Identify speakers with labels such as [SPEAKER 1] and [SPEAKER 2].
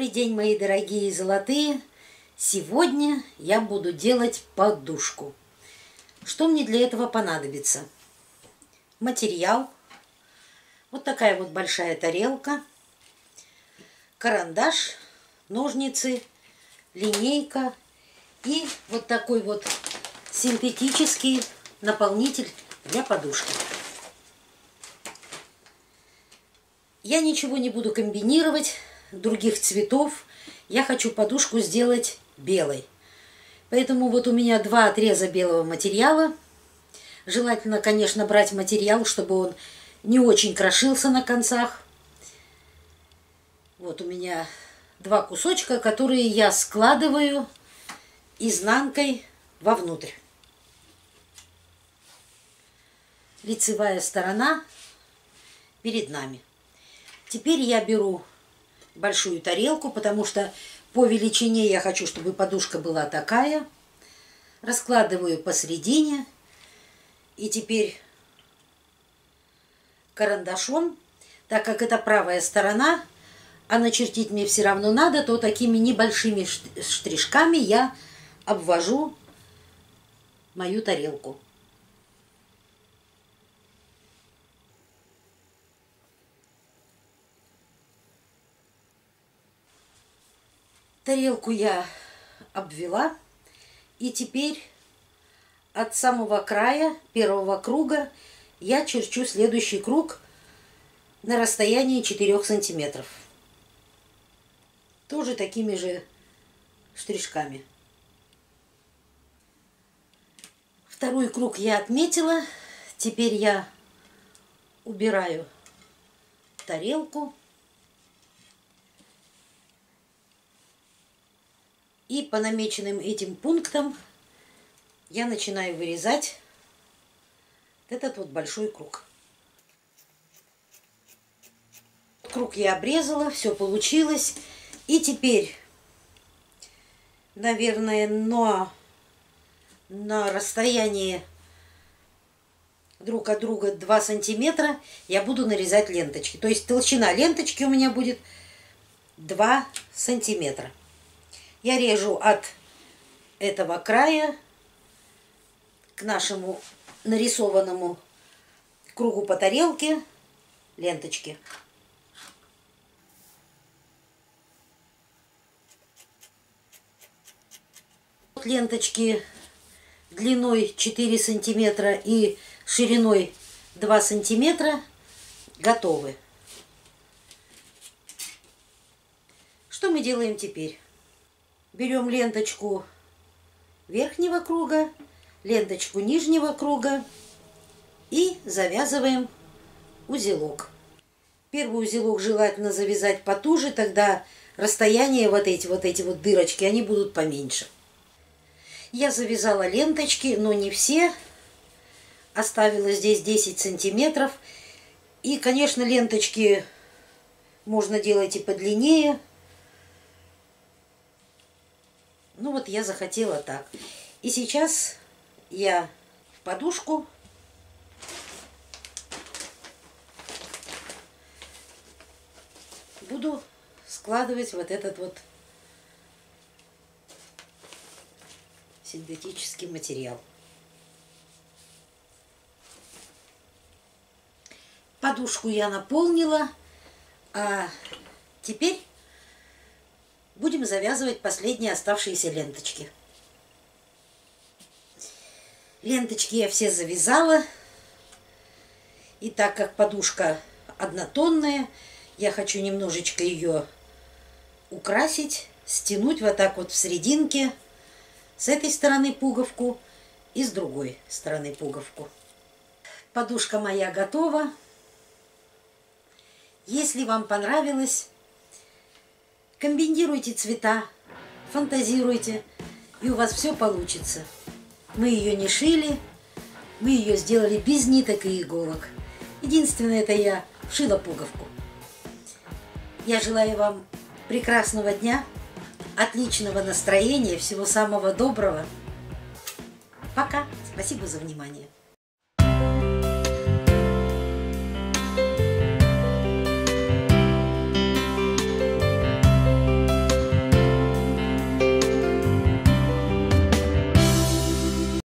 [SPEAKER 1] день, мои дорогие золотые! Сегодня я буду делать подушку. Что мне для этого понадобится? Материал. Вот такая вот большая тарелка. Карандаш, ножницы, линейка и вот такой вот синтетический наполнитель для подушки. Я ничего не буду комбинировать, других цветов. Я хочу подушку сделать белой. Поэтому вот у меня два отреза белого материала. Желательно, конечно, брать материал, чтобы он не очень крошился на концах. Вот у меня два кусочка, которые я складываю изнанкой вовнутрь. Лицевая сторона перед нами. Теперь я беру большую тарелку, потому что по величине я хочу, чтобы подушка была такая. Раскладываю посередине. И теперь карандашом, так как это правая сторона, а начертить мне все равно надо, то такими небольшими штришками я обвожу мою тарелку. Тарелку я обвела. И теперь от самого края первого круга я черчу следующий круг на расстоянии 4 сантиметров. Тоже такими же штришками. Второй круг я отметила. Теперь я убираю тарелку. И по намеченным этим пунктам я начинаю вырезать этот вот большой круг. Круг я обрезала, все получилось. И теперь, наверное, на, на расстоянии друг от друга 2 сантиметра я буду нарезать ленточки. То есть толщина ленточки у меня будет 2 сантиметра. Я режу от этого края к нашему нарисованному кругу по тарелке ленточки. Ленточки длиной 4 сантиметра и шириной 2 сантиметра готовы. Что мы делаем теперь? Берем ленточку верхнего круга, ленточку нижнего круга и завязываем узелок. Первый узелок желательно завязать потуже, тогда расстояние вот эти вот эти вот дырочки, они будут поменьше. Я завязала ленточки, но не все. Оставила здесь 10 сантиметров. И, конечно, ленточки можно делать и подлиннее. Ну вот я захотела так. И сейчас я подушку буду складывать вот этот вот синтетический материал. Подушку я наполнила, а теперь Будем завязывать последние оставшиеся ленточки. Ленточки я все завязала. И так как подушка однотонная, я хочу немножечко ее украсить, стянуть вот так вот в серединке. С этой стороны пуговку и с другой стороны пуговку. Подушка моя готова. Если вам понравилось, Комбинируйте цвета, фантазируйте, и у вас все получится. Мы ее не шили, мы ее сделали без ниток и иголок. Единственное, это я шила пуговку. Я желаю вам прекрасного дня, отличного настроения, всего самого доброго. Пока. Спасибо за внимание.